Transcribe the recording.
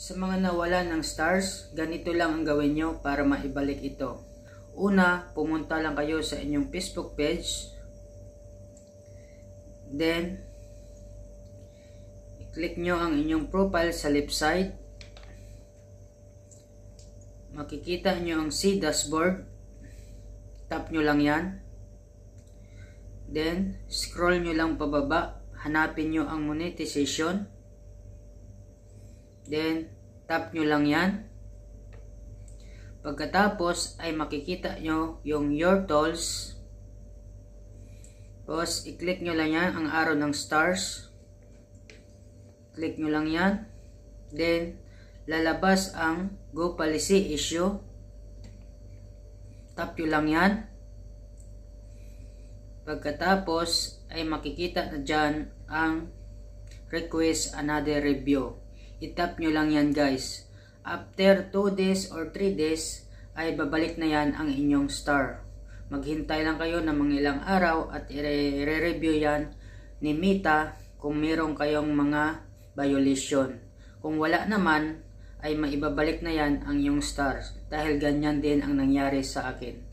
Sa mga nawala ng stars, ganito lang ang gawin nyo para maibalik ito. Una, pumunta lang kayo sa inyong Facebook page. Then, i-click nyo ang inyong profile sa left side. Makikita nyo ang C dashboard. Tap nyo lang yan. Then, scroll nyo lang pababa. Hanapin nyo ang monetization. Then, tap nyo lang yan. Pagkatapos ay makikita nyo yung your tools. Tapos, i-click nyo lang yan ang arrow ng stars. Click nyo lang yan. Then, lalabas ang Go Policy issue. Tap nyo lang yan. Pagkatapos ay makikita na dyan ang request another review. Itap nyo lang yan guys. After 2 days or 3 days ay babalik na yan ang inyong star. Maghintay lang kayo ng mga ilang araw at i-review yan ni Mita kung meron kayong mga violation. Kung wala naman ay maibabalik na yan ang inyong stars dahil ganyan din ang nangyari sa akin.